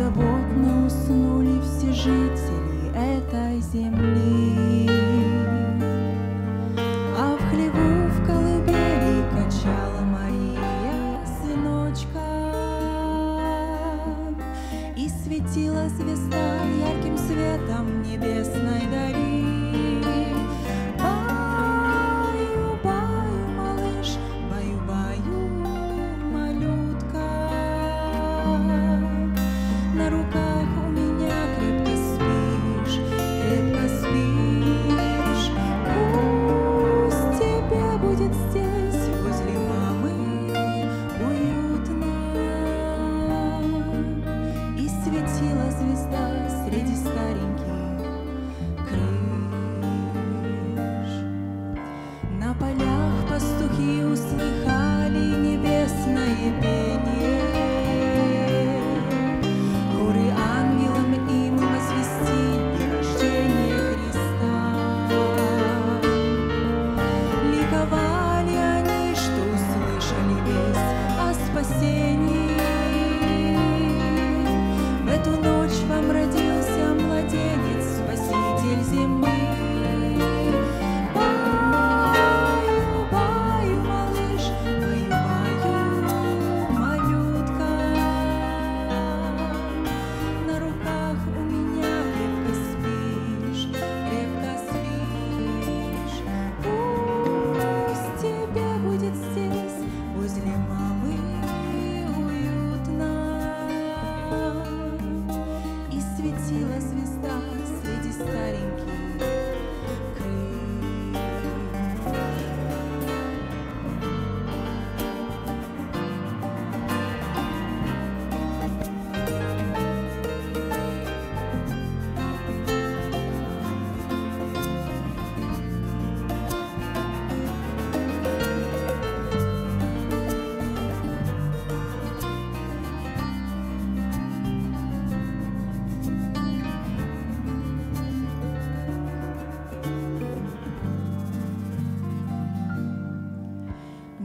беззаботно уснули все жители этой земли. А в хлеву в колыбели качала Мария сыночка, И светила звезда ярким светом небесной дари.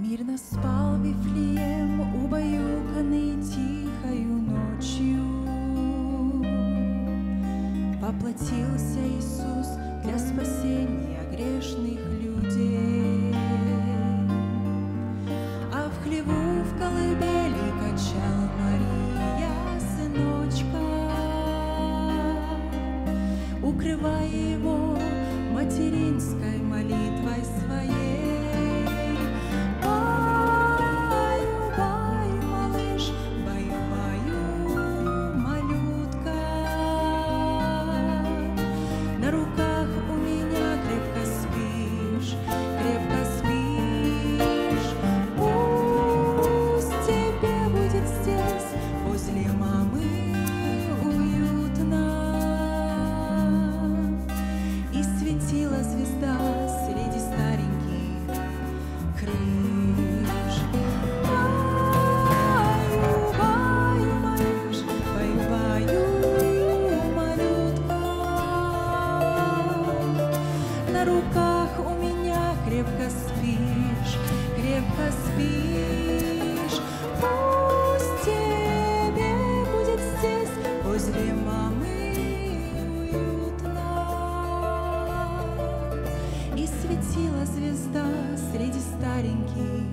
Мирно спал Вифлеем, убаюканный тихою ночью. Воплотился Иисус для спасения грешных людей. А в хлеву в колыбели качал Мария сыночка, укрывая его материнской на руках у меня крепко спишь, крепко спишь. Пусть тебе будет здесь возле мамы уютно. И светила звезда среди стареньких